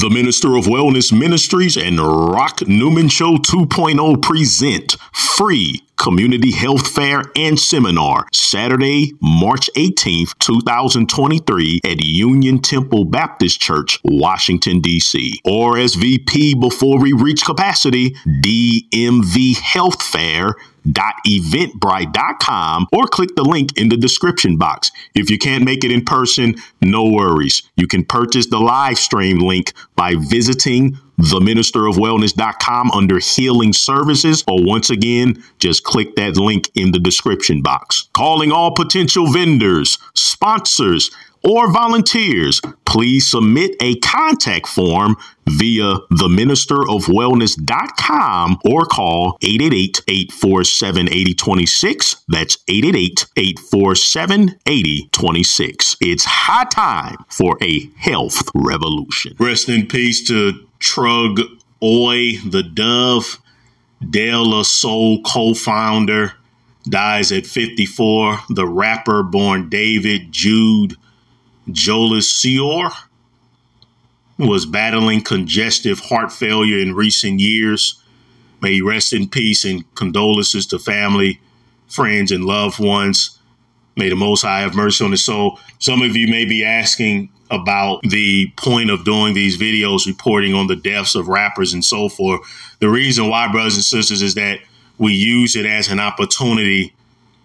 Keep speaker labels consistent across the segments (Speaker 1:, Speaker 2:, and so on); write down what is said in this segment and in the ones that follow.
Speaker 1: The Minister of Wellness Ministries and Rock Newman Show 2.0 present free community health fair and seminar Saturday, March 18th, 2023 at Union Temple Baptist Church, Washington, D.C. Or RSVP before we reach capacity, DMV Health Fair eventbrite.com or click the link in the description box. If you can't make it in person, no worries. You can purchase the live stream link by visiting theministerofwellness.com under healing services or once again just click that link in the description box calling all potential vendors sponsors or volunteers, please submit a contact form via theministerofwellness.com or call 888-847-8026. That's 888-847-8026. It's high time for a health revolution. Rest in peace to Trug Oy, the Dove, De Soul co-founder, dies at 54. The rapper born David Jude Jolicoeur was battling congestive heart failure in recent years. May he rest in peace and condolences to family, friends, and loved ones. May the Most High have mercy on his soul. Some of you may be asking about the point of doing these videos reporting on the deaths of rappers and so forth. The reason why, brothers and sisters, is that we use it as an opportunity.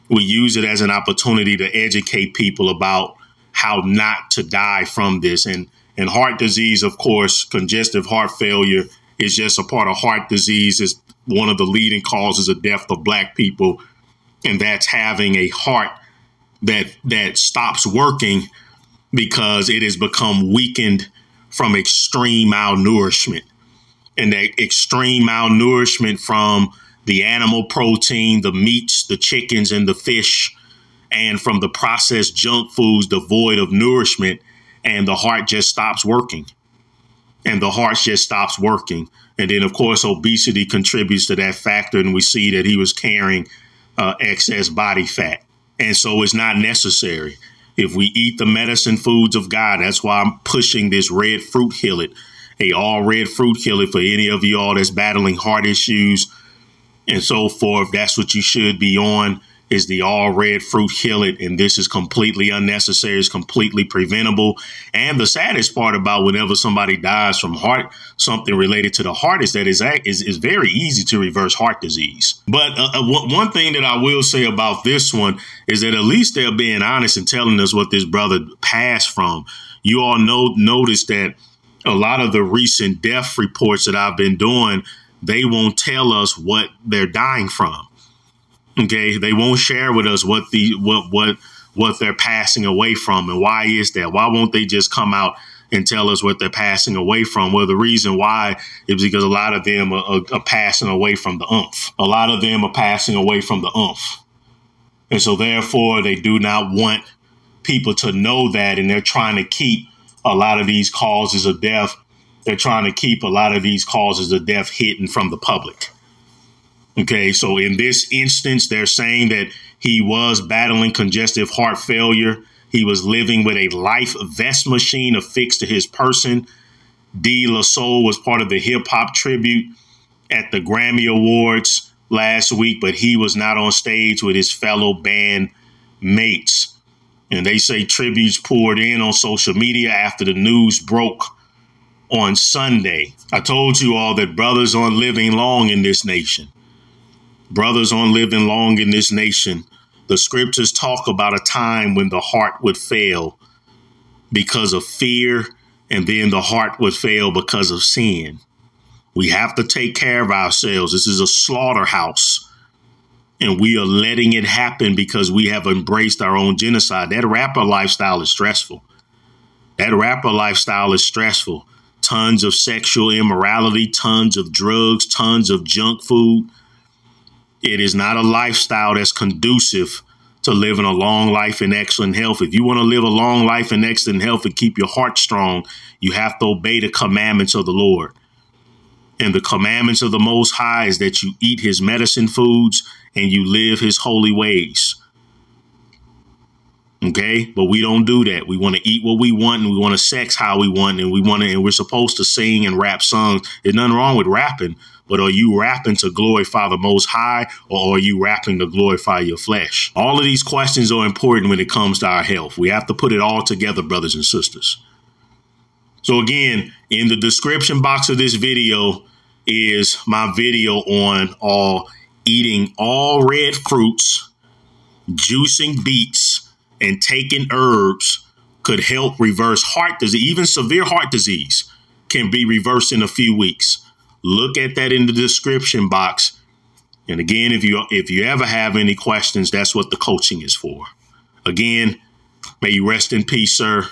Speaker 1: We use it as an opportunity to educate people about how not to die from this. And and heart disease, of course, congestive heart failure is just a part of heart disease. Is one of the leading causes of death of black people, and that's having a heart that that stops working because it has become weakened from extreme malnourishment. And that extreme malnourishment from the animal protein, the meats, the chickens, and the fish and from the processed junk foods devoid of nourishment, and the heart just stops working. And the heart just stops working. And then, of course, obesity contributes to that factor, and we see that he was carrying uh, excess body fat. And so it's not necessary. If we eat the medicine foods of God, that's why I'm pushing this red fruit hillet, a all red fruit hillet for any of you all that's battling heart issues and so forth. That's what you should be on is the all red fruit hillet, and this is completely unnecessary. It's completely preventable. And the saddest part about whenever somebody dies from heart, something related to the heart, is that it's, is, is very easy to reverse heart disease. But uh, uh one thing that I will say about this one is that at least they're being honest and telling us what this brother passed from. You all know notice that a lot of the recent death reports that I've been doing, they won't tell us what they're dying from Okay, they won't share with us what the what what what they're passing away from and why is that? Why won't they just come out and tell us what they're passing away from? Well, the reason why is because a lot of them are, are, are passing away from the umph. A lot of them are passing away from the umph. And so therefore they do not want people to know that and they're trying to keep a lot of these causes of death. They're trying to keep a lot of these causes of death hidden from the public. Okay, so in this instance, they're saying that he was battling congestive heart failure. He was living with a life vest machine affixed to his person. De La Soul was part of the hip hop tribute at the Grammy Awards last week, but he was not on stage with his fellow band mates. And they say tributes poured in on social media after the news broke on Sunday. I told you all that brothers aren't living long in this nation. Brothers on living long in this nation, the scriptures talk about a time when the heart would fail because of fear, and then the heart would fail because of sin. We have to take care of ourselves. This is a slaughterhouse. And we are letting it happen because we have embraced our own genocide. That rapper lifestyle is stressful. That rapper lifestyle is stressful. Tons of sexual immorality, tons of drugs, tons of junk food, it is not a lifestyle that's conducive to living a long life in excellent health. If you want to live a long life in excellent health and keep your heart strong, you have to obey the commandments of the Lord. And the commandments of the Most High is that you eat his medicine foods and you live his holy ways.
Speaker 2: Okay, but we don't do that. We want to eat what we want and we want to sex how we want and we want to and we're supposed to sing and rap songs. There's nothing wrong with rapping, but are you rapping to glorify the most high or are you rapping to glorify your flesh? All of these questions are important when it comes to our health. We have to put it all together, brothers and sisters. So again, in the description box of this video is my video on all eating all red fruits, juicing beets, and taking herbs could help reverse heart disease. Even severe heart disease can be reversed in a few weeks. Look at that in the description box. And again, if you if you ever have any questions, that's what the coaching is for. Again, may you rest in peace, sir,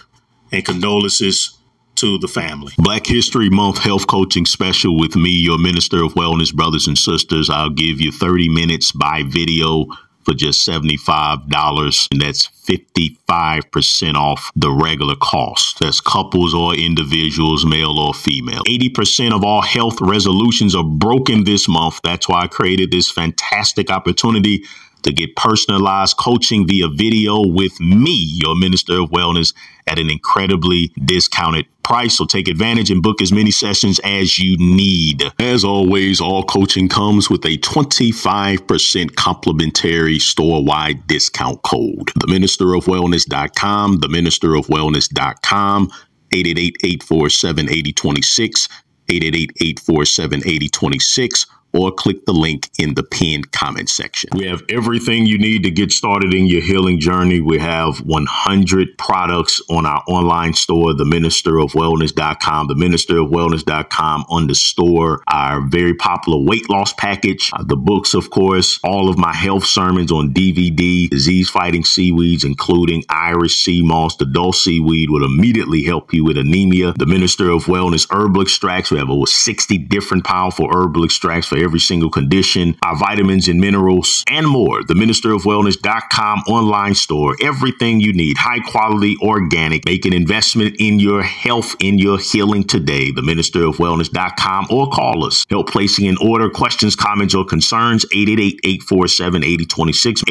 Speaker 2: and condolences to the family. Black History Month Health Coaching Special with me, your Minister of Wellness, brothers and sisters. I'll give you 30 minutes by video for just $75, and that's 55% off the regular cost. That's couples or individuals, male or female. 80% of all health resolutions are broken this month. That's why I created this fantastic opportunity to get personalized coaching via video with me, your Minister of Wellness, at an incredibly discounted price. So take advantage and book as many sessions as you need. As always, all coaching comes with a 25% complimentary store-wide discount code. The Minister of Wellness.com, the Minister of Wellness.com, 888-847-8026, 888-847-8026 or click the link in the pinned comment section. We have everything you need to get started in your healing journey. We have 100 products on our online store, theministerofwellness.com, theministerofwellness.com on the store, our very popular weight loss package, uh, the books, of course, all of my health sermons on DVD, disease fighting seaweeds, including Irish sea moss, the Dulse seaweed will immediately help you with anemia. The Minister of Wellness herbal extracts. We have over 60 different powerful herbal extracts for every single condition, our vitamins and minerals, and more. The Minister of Wellness.com online store, everything you need, high quality, organic. Make an investment in your health, in your healing today. The Minister of Wellness.com or call us. Help placing an order, questions, comments, or concerns, 888-847-8026,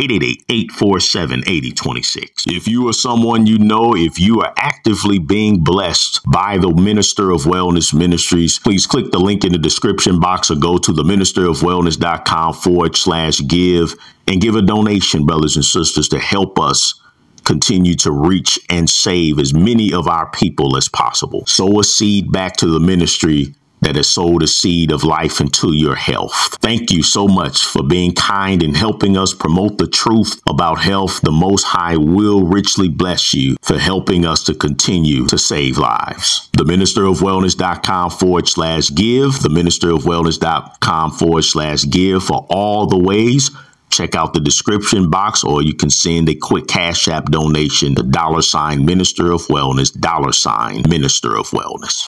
Speaker 2: 888-847-8026. If you are someone you know, if you are actively being blessed by the Minister of Wellness Ministries, please click the link in the description box or go to the Minister ministerofwellness.com forward slash give and give a donation, brothers and sisters, to help us continue to reach and save as many of our people as possible. Sow a seed back to the ministry that has sowed a seed of life into your health. Thank you so much for being kind and helping us promote the truth about health. The Most High will richly bless you for helping us to continue to save lives. The Minister of Wellness.com forward slash give, the Minister of Wellness.com forward slash give for all the ways check out the description box or you can send a quick cash app donation to dollar sign minister of wellness dollar sign minister of wellness